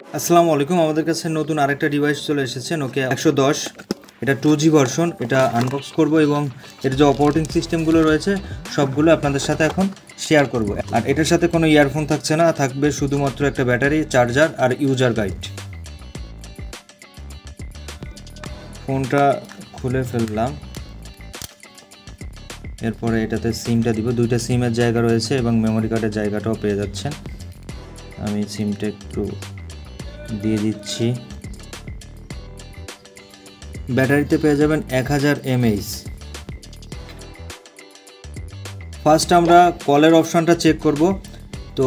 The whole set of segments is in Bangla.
আসসালামু আলাইকুম। আমাদের কাছে নতুন আরেকটা ডিভাইস চলে এসেছে নোকিয়া একশো দশ। এটা টু জি ভার্সন এটা আনবক্স করব এবং এর যে অপারেটিং সিস্টেমগুলো রয়েছে, সবগুলো আপনাদের সাথে এখন শেয়ার করব। আর এটার সাথে কোনো ইয়ারফোন থাকছে না, থাকবে শুধুমাত্র একটা ব্যাটারি চার্জার আর ইউজার গাইড ফোনটা খুলে ফেললাম। এরপরে এটাতে সিমটা দিব। দুইটা সিমের জায়গা রয়েছে এবং মেমোরি কার্ডের জায়গাটাও পেয়ে যাচ্ছেন। আমি সিমটা একটু দিয়ে দিচ্ছি। ব্যাটারিতে পেয়ে যাবেন এক হাজার এমএইচ। ফার্স্ট আমরা কলের অপশানটা চেক করব। তো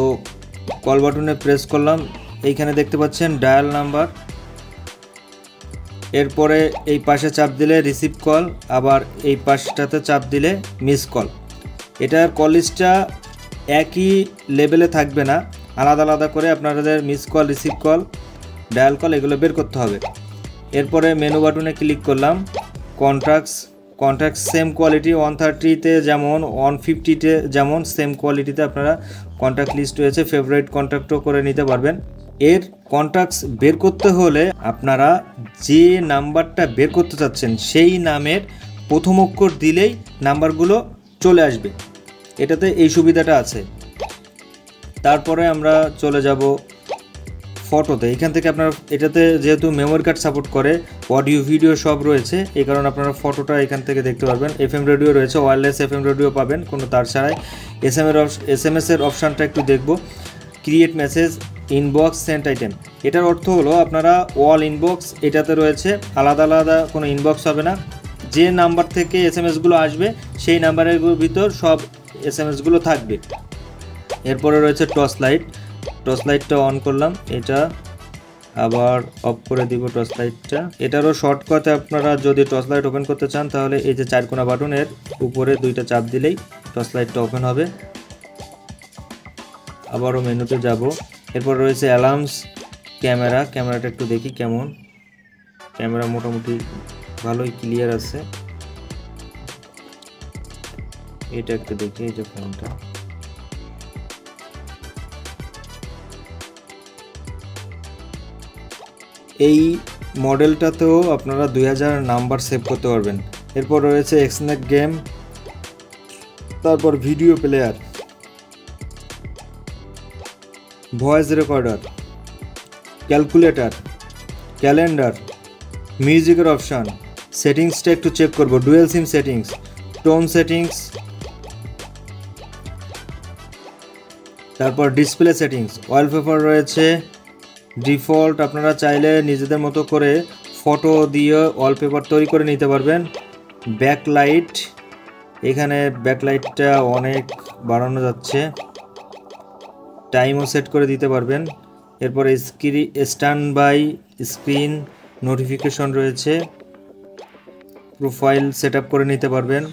কল বাটনে প্রেস করলাম। এইখানে দেখতে পাচ্ছেন ডায়াল নাম্বার এরপরে এই পাশে চাপ দিলে রিসিভ কল আবার এই পাশটাতে চাপ দিলে মিস কল এটার কলিস্টটা একই লেভেলে থাকবে না। আলাদা আলাদা করে আপনাদের miss call receive call dial call এগুলো বের করতে হবে। এরপরে মেনু বাটনে ক্লিক করলাম। Contracts contract same quality one থার্টিতে যেমন ওয়ান ফিফটিতে যেমন সেম কোয়ালিটিতে আপনারা কন্ট্যাক্ট লিস্ট রয়েছে ফেভারিট কন্ট্রাক্টও করে নিতে পারবেন। এর কন্ট্রাক্টস বের করতে হলে আপনারা যে নাম্বারটা বের করতে চাচ্ছেন, সেই নামের প্রথম অক্ষর দিলেই নাম্বারগুলো চলে আসবে। এটাতে এই সুবিধাটা আছে। তারপরে আমরা চলে যাব ফটোতে এখান থেকে আপনার, এটাতে যেহেতু মেমোরি কার্ড সাপোর্ট করে অডিও ভিডিও সব রয়েছে, এই কারণে আপনারা ফটোটা এখান থেকে দেখতে পারবেন। এফ এম রেডিও রয়েছে ওয়্যারলেস এফ এম রেডিও পাবেন, কোনো তার ছাড়াই। এস এম এর এস এম এস এর অপশানটা একটু দেখব। Create message inbox sent item এটার অর্থ হলো, আপনারা ওয়াল ইনবক্স এটাতে রয়েছে, আলাদা আলাদা কোনো ইনবক্স হবে না। যে নাম্বার থেকে এস এম এসগুলো আসবে, সেই নাম্বারের ভিতর সব এস এম এসগুলো থাকবে। এরপরে রয়েছে টর্চ লাইট টর্চ লাইটটা অন করলাম, এটা আবার অফ করে দিব টর্চ লাইটটা। এটারও শর্টকাটে আপনারা যদি টর্চ লাইট ওপেন করতে চান, তাহলে এই যে চারকোনা বাটনের উপরে দুইটা চাপ দিলেই টর্চ লাইটটা ওপেন হবে। আবারও মেনুতে যাব। এরপর রয়েছে অ্যালার্মস, ক্যামেরা। ক্যামেরাটা একটু দেখি কেমন। ক্যামেরা মোটামুটি ভালোই ক্লিয়ার আছে। এটা একটু দেখি, এই যে ফোনটা। এই মডেলটাতেও আপনারা দুই হাজার নাম্বার সেভ করতে পারবেন। এরপর রয়েছে এক্সনেক গেম তারপর video player voice recorder calculator calendar মিউজিকের অপশান সেটিংসটা একটু চেক করব। Dual SIM settings tone settings তারপর ডিসপ্লে সেটিংস ওয়ালপেপার রয়েছে ডিফল্ট আপনারা চাইলে নিজেদের মতো করে ফটো দিয়ে ওয়ালপেপার তৈরি করে নিতে পারবেন। ব্যাকলাইট, এখানে ব্যাকলাইটটা অনেক বাড়ানো যাচ্ছে। টাইমও সেট করে দিতে পারবেন। এরপরে screen standby screen notification রয়েছে। প্রোফাইল সেট করে নিতে পারবেন।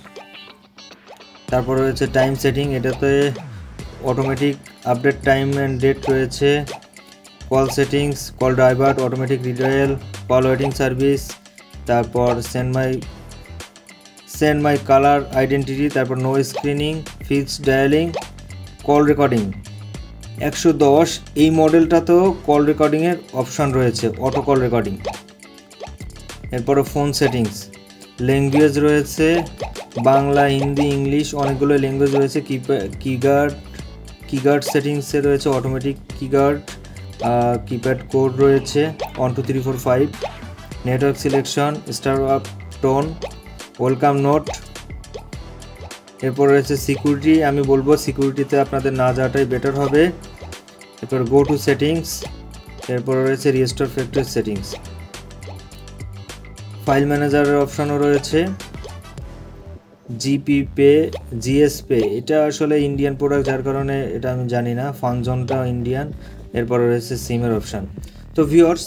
তারপর রয়েছে টাইম সেটিং এটাতে automatic update time and date রয়েছে। Call settings call divert automatic redial call waiting service তারপর send my send my caller identity তারপর no screening fixed dialling call recording একশো দশ, এই মডেলটাতেও কল রেকর্ডিংয়ের অপশান রয়েছে অটো কল রেকর্ডিং এরপরে ফোন সেটিংস ল্যাঙ্গুয়েজ রয়েছে, বাংলা, হিন্দি, ইংলিশ অনেকগুলো ল্যাঙ্গুয়েজ রয়েছে কিগার্ড কিগার্ড সেটিংসে রয়েছে অটোমেটিক কিগার্ড কিপ্যাড কোড রয়েছে one two three four five network selection startup tone welcome note এরপর রয়েছে সিকিউরিটি আমি বলব সিকিউরিটিতে আপনাদের না যাওয়াটাই বেটার হবে। এরপর গো টু সেটিংস এরপর রয়েছে রিস্টোর ফ্যাক্টরি সেটিংস ফাইল ম্যানেজারের অপশানও রয়েছে। জিপি পে জিএস পে এটা আসলে ইন্ডিয়ান প্রোডাক্ট যার কারণে এটা আমি জানি না ফাংশনটা ইন্ডিয়ান এরপরে রয়েছে সিমের অপশান তো ভিওর্স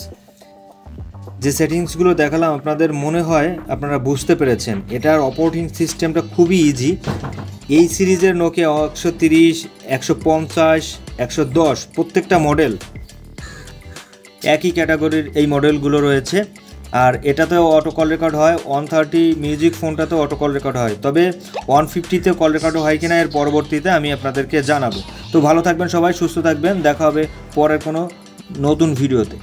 যে সেটিংসগুলো দেখালাম, আপনাদের মনে হয় আপনারা বুঝতে পেরেছেন, এটার অপারেটিং সিস্টেমটা খুবই ইজি এই সিরিজের নোকে একশো তিরিশ, একশো পঞ্চাশ, একশো দশ, প্রত্যেকটা মডেল একই ক্যাটাগরির এই মডেলগুলো রয়েছে। আর এটাতেও অটো কল রেকর্ড হয় ওয়ান থার্টি মিউজিক ফোনটাতেও অটো কল রেকর্ড হয়। তবে ওয়ান ফিফটিতে কল রেকর্ডও হয় কিনা এর পরবর্তীতে আমি আপনাদেরকে জানাব। তো ভালো থাকবেন সবাই, সুস্থ থাকবেন, দেখা হবে পরের কোনো নতুন ভিডিওতে